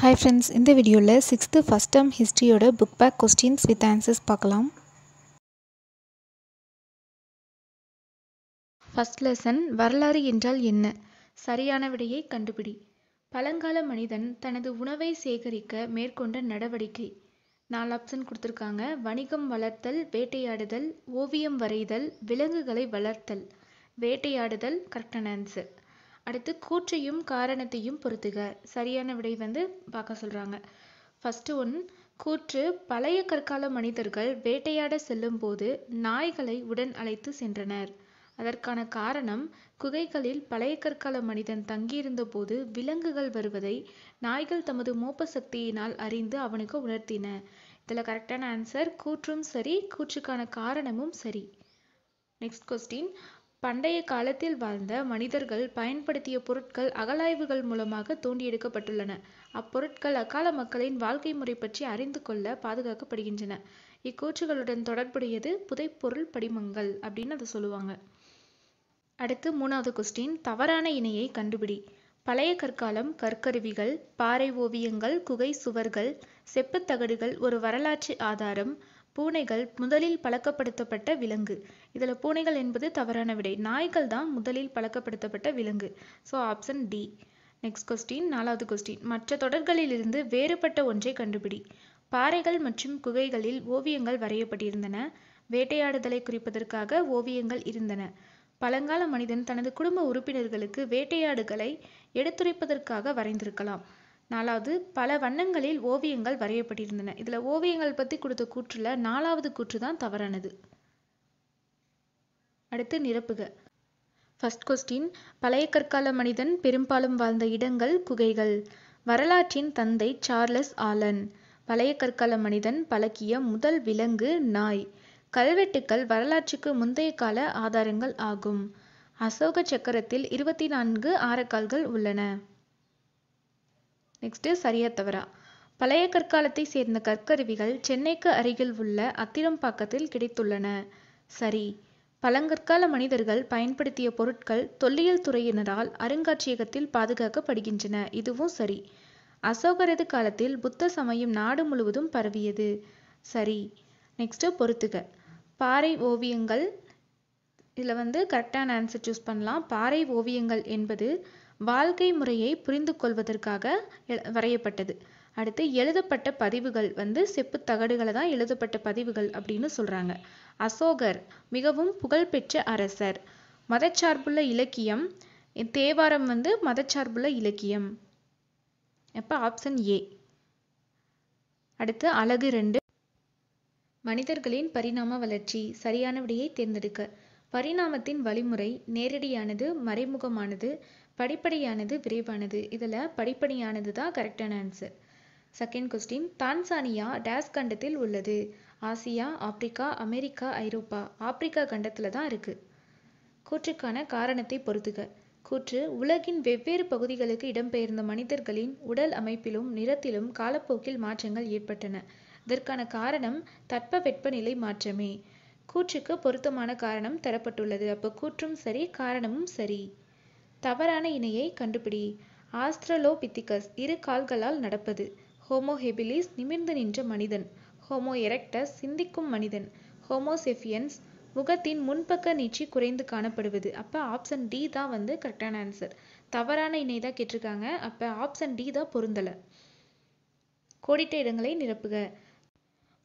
Hi friends இந்த வீடியோவில் sixth first term ஹிஸ்ட்ரியோட book back questions with answers பார்க்கலாம். First lesson வரலாறு என்றால் என்ன? சரியான விடையை கண்டுபிடி. பழங்கால மனிதன் தனது உணவை சேகரிக்க மேற்கொண்ட நடவடிக்கை. நாலு ஆப்ஷன் கொடுத்துருக்காங்க. வணிகம் வளர்த்தல் வேட்டையாடுதல் ஓவியம் வரைதல் விலங்குகளை வளர்த்தல். வேட்டையாடுதல் கரெக்டான ஆன்சர் அடுத்து கூற்றையும் காரணத்தையும் பொறுத்துக. சரியான விடை வந்து பார்க்க சொல்கிறாங்க ஃபஸ்ட்டு ஒன் கூற்று பழைய கற்கால மனிதர்கள் வேட்டையாட செல்லும் போது நாய்களை உடன் அழைத்து சென்றனர். அதற்கான காரணம் குகைகளில் பழைய கற்கால மனிதன் தங்கியிருந்த போது விலங்குகள் வருவதை நாய்கள் தமது மோப்ப சக்தியினால் அறிந்து அவனுக்கு உணர்த்தின. இதில் கரெக்டான ஆன்சர் கூற்றும் சரி கூற்றுக்கான காரணமும் சரி. நெக்ஸ்ட் கொஸ்டின் பண்டைய காலத்தில் வாழ்ந்த மனிதர்கள் பயன்படுத்திய பொருட்கள் அகலாய்வுகள் மூலமாக தோண்டி எடுக்கப்பட்டுள்ளன அப்பொருட்கள் அக்கால மக்களின் வாழ்க்கை முறை பற்றி அறிந்து கொள்ள பாதுகாக்கப்படுகின்றன. இக்கூற்றுகளுடன் தொடர்புடையது புதைப்பொருள் படிமங்கள் அப்படின்னு அதை சொல்லுவாங்க. அடுத்து மூணாவது கொஸ்டின் தவறான இணையை கண்டுபிடி. பழைய கற்காலம் கற்கருவிகள் பாறை ஓவியங்கள் குகை சுவர்கள் செப்புத்தகடுகள் ஒரு வரலாற்று ஆதாரம் பூனைகள் முதலில் பழக்கப்படுத்தப்பட்ட விலங்கு. இதில் பூனைகள் என்பது தவறான விடை. நாய்கள் தான் முதலில் பழக்கப்படுத்தப்பட்ட விலங்கு. So option D next question நாலாவது கொஸ்டின் மற்ற தொடர்களிலிருந்து வேறுபட்ட ஒன்றை கண்டுபிடி. பாறைகள் மற்றும் குகைகளில் ஓவியங்கள் வரையப்பட்டிருந்தன. வேட்டையாடுதலை குறிப்பதற்காக ஓவியங்கள் இருந்தன. பழங்கால மனிதன் தனது குடும்ப உறுப்பினர்களுக்கு வேட்டையாடுகளை எடுத்துரைப்பதற்காக வரைந்திருக்கலாம். நாலாவது பல வண்ணங்களில் ஓவியங்கள் வரையப்பட்டிருந்தன. இதில் ஓவியங்கள் பற்றி கொடுத்த கூற்றுல நாலாவது கூற்று தான் தவறானது. அடுத்து நிரப்புக. ஃபஸ்ட் கொஸ்டின் பழைய கற்கால மனிதன் பெரும்பாலும் வாழ்ந்த இடங்கள் குகைகள். வரலாற்றின் தந்தை சார்லஸ் ஆலன். பழைய கற்கால மனிதன் பழக்கிய முதல் விலங்கு நாய். கல்வெட்டுக்கள் வரலாற்றுக்கு முந்தைய கால ஆதாரங்கள் ஆகும். அசோக சக்கரத்தில் இருபத்தி நான்கு ஆரக்கால்கள் உள்ளன. நெக்ஸ்ட் சரியா தவறா. பழைய கற்காலத்தை சேர்ந்த கற்கருவிகள் சென்னைக்கு அருகில் உள்ள அத்திரம்பாக்கத்தில் கிடைத்துள்ளன. சரி. பழங்கற்கால மனிதர்கள் பயன்படுத்திய பொருட்கள் தொல்லியல் துறையினரால் அருங்காட்சியகத்தில் பாதுகாக்கப்படுகின்றன. இதுவும் சரி. அசோகரது காலத்தில் புத்த சமயம் நாடு முழுவதும் பரவியது. சரி. நெக்ஸ்ட் பொறுத்துக. பாறை ஓவியங்கள் இதில் வந்து கரெக்டான ஆன்சர் சூஸ் பண்ணலாம். பாறை ஓவியங்கள் என்பது வாழ்க்கை முறையை புரிந்து கொள்வதற்காக வரையப்பட்டது. அடுத்து எழுதப்பட்ட பதிவுகள் வந்து செப்பு தகடுகளை தான் எழுதப்பட்ட பதிவுகள் அப்படின்னு சொல்றாங்க. அசோகர் மிகவும் புகழ்பெற்ற அரசர். மதச்சார்புள்ள இலக்கியம் தேவாரம் வந்து மதச்சார்புள்ள இலக்கியம். அப்போ ஆப்ஷன் ஏ அடுத்து அழகு ரெண்டு. மனிதர்களின் பரிணாம வளர்ச்சி சரியான விடையை தேர்ந்தெடுக்க. பரிணாமத்தின் வழிமுறை நேரடியானது மறைமுகமானது படிப்படியானது விரைவானது. இதில் படிப்படியானது தான் கரெக்டான ஆன்சர் செகண்ட் கொஸ்டின் தான்சானியா டேஸ் கண்டத்தில் உள்ளது. ஆசியா ஆப்பிரிக்கா அமெரிக்கா ஐரோப்பா. ஆப்பிரிக்கா கண்டத்தில் தான் இருக்கு. கூற்றுக்கான காரணத்தை பொறுத்துக. கூற்று உலகின் வெவ்வேறு பகுதிகளுக்கு இடம்பெயர்ந்த மனிதர்களின் உடல் அமைப்பிலும் நிறத்திலும் காலப்போக்கில் மாற்றங்கள் ஏற்பட்டன. இதற்கான காரணம் தட்ப வெப்பநிலை மாற்றமே. கூற்றுக்கு பொருத்தமான காரணம் தரப்பட்டுள்ளது. அப்போ கூற்றும் சரி காரணமும் சரி. தவறான இணையை கண்டுபிடி. ஆஸ்திரலோபித்திகஸ் இரு கால்களால் நடப்பது. ஹோமோ ஹெபிலிஸ் நிமிர்ந்து நின்ற மனிதன். ஹோமோ எரெக்டஸ் சிந்திக்கும் மனிதன். ஹோமோசெஃபியன்ஸ் முகத்தின் முன்பக்க நீட்சி குறைந்து காணப்படுவது. அப்போ ஆப்ஷன் டி தான் வந்து கரெக்டான ஆன்சர் தவறான இணை தான் கேட்டிருக்காங்க. அப்போ ஆப்ஷன் டி தான் பொருந்தலை. கோடிட்ட இடங்களை நிரப்புக.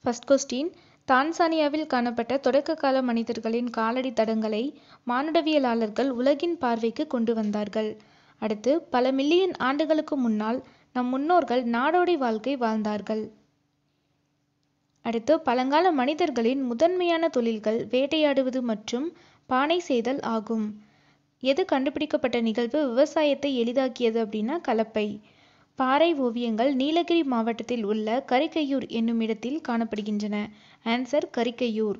ஃபஸ்ட் கொஸ்டின் தான்சானியாவில் காணப்பட்ட தொடக்க கால மனிதர்களின் காலடி தடங்களை மானுடவியலாளர்கள் உலகின் பார்வைக்கு கொண்டு வந்தார்கள். அடுத்து பல மில்லியன் ஆண்டுகளுக்கு முன்னால் நம் முன்னோர்கள் நாடோடி வாழ்க்கை வாழ்ந்தார்கள். அடுத்து பழங்கால மனிதர்களின் முதன்மையான தொழில்கள் வேட்டையாடுவது மற்றும் பானை செய்தல் ஆகும். எது கண்டுபிடிக்கப்பட்ட நிகழ்வு விவசாயத்தை எளிதாக்கியது அப்படின்னா கலப்பை. பாறை ஓவியங்கள் நீலகிரி மாவட்டத்தில் உள்ள கரிக்கையூர் என்னும் இடத்தில் காணப்படுகின்றன. ஆன்சர் கரிக்கையூர்.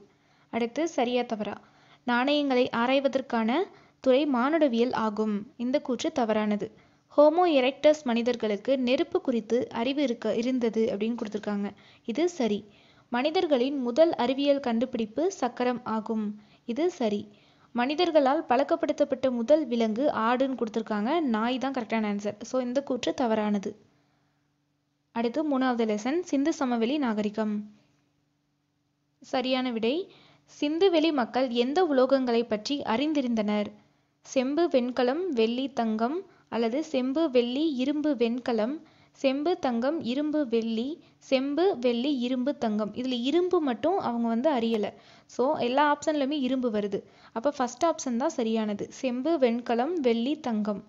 அடுத்து சரியா தவறா. நாணயங்களை ஆராய்வதற்கான துறை மானுடவியல் ஆகும். இந்த கூற்று தவறானது. ஹோமோ எரெக்டஸ் மனிதர்களுக்கு நெருப்பு குறித்து அறிவு இருக்க இருந்தது அப்படின்னு கொடுத்துருக்காங்க. இது சரி. மனிதர்களின் முதல் அறிவியல் கண்டுபிடிப்பு சக்கரம் ஆகும். இது சரி. மனிதர்களால் பழக்கப்படுத்தப்பட்ட முதல் விலங்கு ஆடுன்னு கொடுத்துருக்காங்க. நாய் தான் கரெக்டான ஆன்சர் ஸோ இந்த கூற்று தவறானது. அடுத்து மூணாவது லெசன் சிந்து சமவெளி நாகரிகம். சரியான விடை. சிந்துவெளி மக்கள் எந்த உலோகங்களை பற்றி அறிந்திருந்தனர்? செம்பு வெண்கலம் வெள்ளி தங்கம் அல்லது செம்பு வெள்ளி இரும்பு வெண்கலம் செம்பு தங்கம் இரும்பு வெள்ளி செம்பு வெள்ளி இரும்பு தங்கம். இதில் இரும்பு மட்டும் அவங்க வந்து அறியலை. ஸோ எல்லா ஆப்ஷன்லையுமே இரும்பு வருது. அப்போ ஃபஸ்ட் ஆப்ஷன் தான் சரியானது. செம்பு வெண்கலம் வெள்ளி தங்கம்.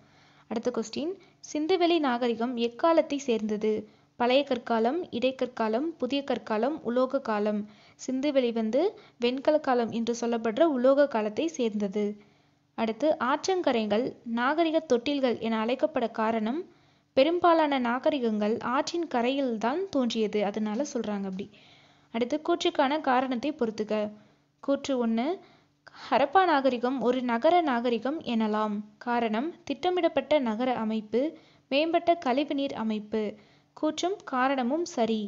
அடுத்த கொஸ்டின் சிந்துவெளி நாகரிகம் எக்காலத்தை சேர்ந்தது? பழைய கற்காலம் இடைக்கற்காலம் புதிய கற்காலம் உலோக காலம். சிந்துவெளி வந்து வெண்கல காலம் என்று சொல்லப்படுற உலோக காலத்தை சேர்ந்தது. அடுத்து ஆற்றங்கரைகள் நாகரிக தொட்டில்கள் என அழைக்கப்பட காரணம் பெரும்பாலான நாகரிகங்கள் ஆற்றின் கரையில் தான் தோன்றியது. அதனால சொல்றாங்க அப்படி. அடுத்து கூற்றுக்கான காரணத்தை பொறுத்துக. கூற்று ஒன்று ஹரப்பா நாகரிகம் ஒரு நகர நாகரிகம் எனலாம். காரணம் திட்டமிடப்பட்ட நகர அமைப்பு மேம்பட்ட கழிவுநீர் அமைப்பு. கூற்றும் காரணமும் சரி.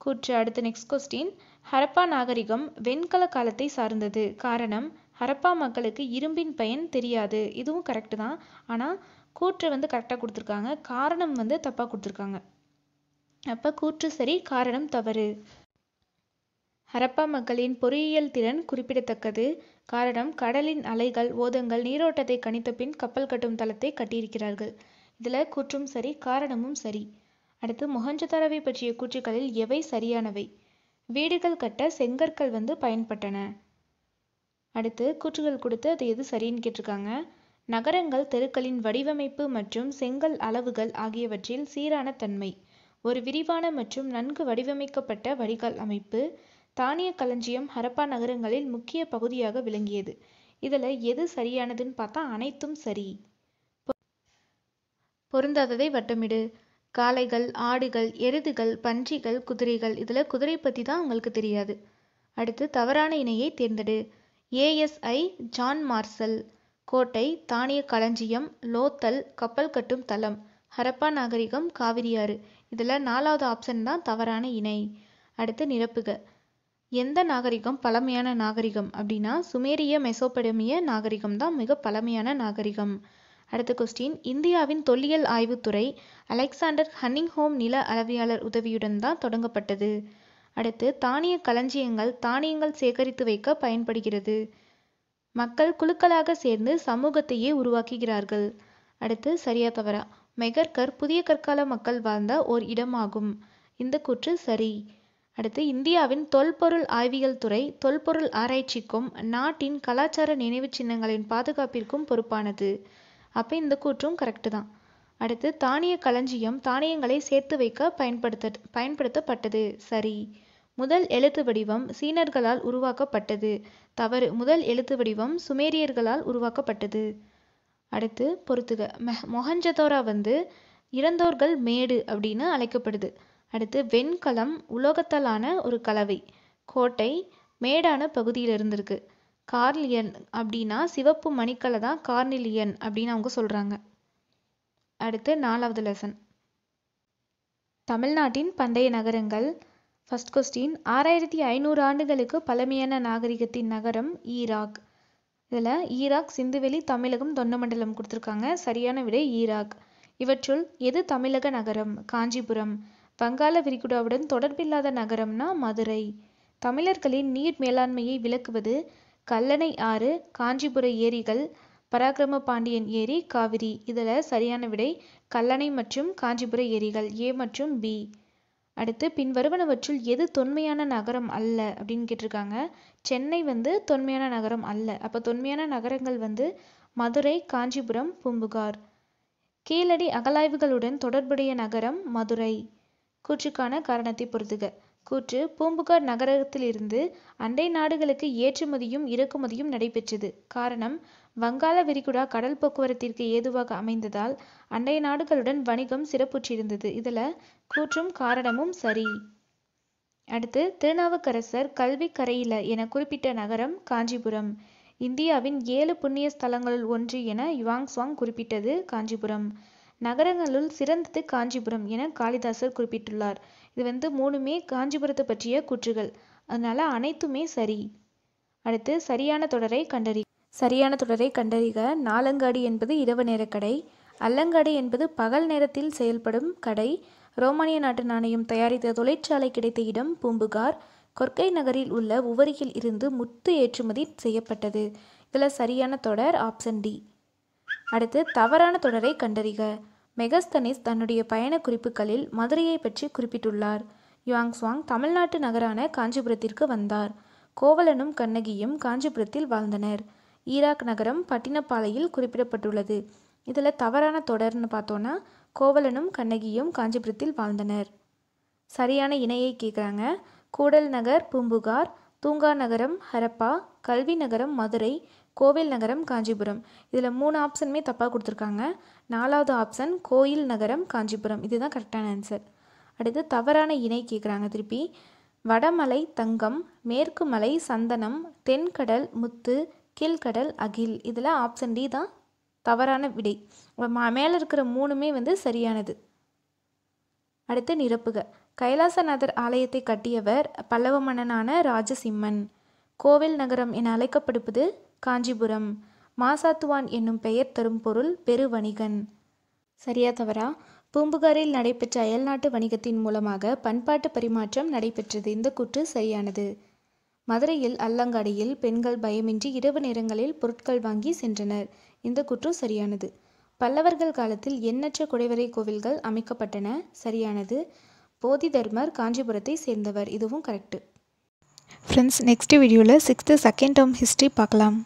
கூற்று அடுத்த நெக்ஸ்ட் கொஸ்டின் ஹரப்பா நாகரிகம் வெண்கல காலத்தை சார்ந்தது. காரணம் ஹரப்பா மக்களுக்கு இரும்பின் பயன் தெரியாது. இதுவும் கரெக்டு தான். ஆனால் கூற்று வந்து கரெக்டாக கொடுத்துருக்காங்க. காரணம் வந்து தப்பாக கொடுத்துருக்காங்க. அப்போ கூற்று சரி காரணம் தவறு. ஹரப்பா மக்களின் பொறியியல் திறன் குறிப்பிடத்தக்கது. காரணம் கடலின் அலைகள் ஓதங்கள் நீரோட்டத்தை கணித்த பின் கப்பல் கட்டும் தளத்தை கட்டியிருக்கிறார்கள். இதில் கூற்றும் சரி காரணமும் சரி. அடுத்து மொஹஞ்சதாரவை பற்றிய கூற்றுக்களில் எவை சரியானவை? வீடுகள் கட்ட செங்கற்கள் வந்து பயன்பட்டன. அடுத்து கூற்றுகள் கொடுத்து அது எது சரின்னு கேட்டிருக்காங்க. நகரங்கள் தெருக்களின் வடிவமைப்பு மற்றும் செங்கல் அளவுகள் ஆகியவற்றில் சீரான தன்மை ஒரு விரிவான மற்றும் நன்கு வடிவமைக்கப்பட்ட வடிகால் அமைப்பு தானிய களஞ்சியம் ஹரப்பா நகரங்களில் முக்கிய பகுதியாக விளங்கியது. இதில் எது சரியானதுன்னு பார்த்தா அனைத்தும் சரி. பொருந்தாததை வட்டமிடு. காளைகள் ஆடுகள் எருதுகள் பன்றிகள் குதிரைகள் இதில் குதிரை பற்றி தான் உங்களுக்கு தெரியாது. அடுத்து தவறான இணையை தேர்ந்தெடு. ஏஎஸ்ஐ ஜான் மார்சல் கோட்டை தானிய களஞ்சியம் லோத்தல் கப்பல் கட்டும் தளம். ஹரப்பா நாகரிகம் காவிரியாறு இதில் நாலாவது ஆப்ஷன் தான் தவறான இணை. அடுத்து நிரப்புக. எந்த நாகரிகம் பழமையான நாகரிகம் அப்படின்னா சுமேரிய மெசோபடமிய நாகரிகம் தான் மிக பழமையான நாகரிகம். அடுத்த கொஸ்டின் இந்தியாவின் தொல்லியல் ஆய்வுத்துறை அலெக்சாண்டர் ஹன்னிங்ஹோம் நில அளவியாளர் உதவியுடன் தான் தொடங்கப்பட்டது. அடுத்து தானிய களஞ்சியங்கள் தானியங்கள் சேகரித்து வைக்க பயன்படுகிறது. மக்கள் குழுக்களாக சேர்ந்து சமூகத்தையே உருவாக்குகிறார்கள். அடுத்து சரியா தவறா? மெகர்கர் புதிய கற்கால மக்கள் வாழ்ந்த ஓர் இடமாகும். இந்த கூற்று சரி. அடுத்து இந்தியாவின் தொல்பொருள் ஆய்வியல் துறை தொல்பொருள் ஆராய்ச்சிக்கும் நாட்டின் கலாச்சார நினைவு சின்னங்களின் பாதுகாப்பிற்கும் பொறுப்பானது. அப்போ இந்த கூற்றும் கரெக்டு தான். அடுத்து தானிய களஞ்சியம் தானியங்களை சேர்த்து வைக்க பயன்படுத்த பயன்படுத்தப்பட்டது. சரி. முதல் எழுத்து வடிவம் சீனர்களால் உருவாக்கப்பட்டது. தவறு. முதல் எழுத்து வடிவம் சுமேரியர்களால் உருவாக்கப்பட்டது. அடுத்து பொறுத்துக. மெஹ மொஹஞ்சதோரா வந்து இறந்தோர்கள் மேடு அப்படின்னு அழைக்கப்படுது. அடுத்து வெண்கலம் உலோகத்தாலான ஒரு கலவை. கோட்டை மேடான பகுதியில் இருந்திருக்கு கார்லியன் அப்படின்னா சிவப்பு மணிக்களை தான் கார்னிலியன் அப்படின்னு அவங்க சொல்கிறாங்க அடுத்து நாலாவது லெசன் தமிழ்நாட்டின் பண்டைய நகரங்கள். ஃபஸ்ட் கொஸ்டின் ஆறாயிரத்தி ஐநூறு ஆண்டுகளுக்கு பழமையான நாகரிகத்தின் நகரம் ஈராக். இதில் ஈராக் சிந்துவெளி தமிழகம் தொண்டமண்டலம் கொடுத்துருக்காங்க. சரியான விடை ஈராக். இவற்றுள் எது தமிழக நகரம்? காஞ்சிபுரம். வங்காள விரிகுடாவுடன் தொடர்பில்லாத நகரம்னா மதுரை. தமிழர்களின் நீர் மேலாண்மையை விளக்குவது கல்லணை ஆறு காஞ்சிபுர ஏரிகள் பராக்கிரம பாண்டியன் ஏரி காவிரி. இதில் சரியான விடை கல்லணை மற்றும் காஞ்சிபுர ஏரிகள் ஏ மற்றும் பி. அடுத்து பின்வருவனவற்றுள் எது தொன்மையான நகரம் அல்ல அப்படின்னு கேட்டிருக்காங்க. சென்னை வந்து தொன்மையான நகரம் அல்ல. அப்போ தொன்மையான நகரங்கள் வந்து மதுரை காஞ்சிபுரம் பூம்புகார். கீழடி அகலாய்வுகளுடன் தொடர்புடைய நகரம் மதுரை. கூற்றுக்கான காரணத்தை பொறுத்துக. கூற்று பூம்புகார் நகரத்திலிருந்து அண்டை நாடுகளுக்கு ஏற்றுமதியும் இறக்குமதியும் நடைபெற்றது. காரணம் வங்காள விரிகுடா கடல் போக்குவரத்திற்கு ஏதுவாக அமைந்ததால் அண்டை நாடுகளுடன் வணிகம் சிறப்புற்றிருந்தது. இதில் கூற்றும் காரணமும் சரி. அடுத்து திருநாவுக்கரசர் கல்வி கரையில என குறிப்பிட்ட நகரம் காஞ்சிபுரம். இந்தியாவின் ஏழு புண்ணிய ஸ்தலங்களுள் ஒன்று என யுவாங்ஸ்வாங் குறிப்பிட்டது காஞ்சிபுரம். நகரங்களுள் சிறந்தது காஞ்சிபுரம் என காளிதாசர் குறிப்பிட்டுள்ளார். இது வந்து மூணுமே காஞ்சிபுரத்தை பற்றிய கூற்றுகள். அதனால அனைத்துமே சரி. அடுத்து சரியான தொடரை கண்டறி சரியான தொடரை கண்டறிக. நாலங்காடி என்பது இரவு நேர கடை. அல்லங்காடி என்பது பகல் நேரத்தில் செயல்படும் கடை. ரோமானிய நாட்டு நாணயம் தயாரித்த தொழிற்சாலை கிடைத்த இடம் பூம்புகார். கொர்க்கை நகரில் உள்ள உவரியில் இருந்து முத்து ஏற்றுமதி செய்யப்பட்டது. இதில் சரியான தொடர் ஆப்ஷன் டி. அடுத்து தவறான தொடரை கண்டறிக. மெகஸ்தனிஸ் தன்னுடைய பயண குறிப்புகளில் மதுரையை பற்றி குறிப்பிட்டுள்ளார். யுவாங்ஸ்வாங் தமிழ்நாட்டு நகரான காஞ்சிபுரத்திற்கு வந்தார். கோவலனும் கண்ணகியும் காஞ்சிபுரத்தில் வாழ்ந்தனர். ஈராக் நகரம் பட்டினப்பாலையில் குறிப்பிடப்பட்டுள்ளது. இதில் தவறான தொடர்னு பார்த்தோன்னா கோவலனும் கண்ணகியும் காஞ்சிபுரத்தில் வாழ்ந்தனர். சரியான இணையை கேட்குறாங்க கூடல் நகர் பூம்புகார் தூங்கா நகரம் ஹரப்பா கல்வி நகரம் மதுரை கோவில் நகரம் காஞ்சிபுரம். இதில் மூணு ஆப்ஷனுமே தப்பாக கொடுத்துருக்காங்க. நாலாவது ஆப்ஷன் கோயில் நகரம் காஞ்சிபுரம். இதுதான் கரெக்டான ஆன்சர் அடுத்து தவறான இணை கேட்குறாங்க திருப்பி. வடமலை தங்கம் மேற்கு மலை சந்தனம் தென்கடல் முத்து கீழ்கடல் அகில். இதில் ஆப்ஷன் டி தான் தவறான விடை. மேலே இருக்கிற மூணுமே வந்து சரியானது. அடுத்து நிரப்புக. கைலாசநாதர் ஆலயத்தை கட்டியவர் பல்லவ மன்னனான ராஜசிம்மன். கோவில் நகரம் என அழைக்கப்படுவது காஞ்சிபுரம். மாசாத்துவான் என்னும் பெயர் தரும் பொருள் பெரு வணிகன். சரியா தவறா? பூம்புகாரில் நடைபெற்ற அயல்நாட்டு வணிகத்தின் மூலமாக பண்பாட்டு பரிமாற்றம் நடைபெற்றது. இந்த கூற்று சரியானது. மதுரையில் அல்லங்காடியில் பெண்கள் பயமின்றி இரவு நேரங்களில் பொருட்கள் வாங்கி சென்றனர். இந்த குற்று சரியானது. பல்லவர்கள் காலத்தில் எண்ணற்ற குடைவரை கோவில்கள் அமைக்கப்பட்டன. சரியானது. போதி தர்மர் காஞ்சிபுரத்தை சேர்ந்தவர். இதுவும் கரெக்டு ஃப்ரெண்ட்ஸ் நெக்ஸ்ட் வீடியோவில் சிக்ஸ்த்து செகண்ட் டேர்ம் ஹிஸ்ட்ரி பார்க்கலாம்.